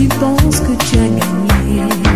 tu penses que tu as gagné.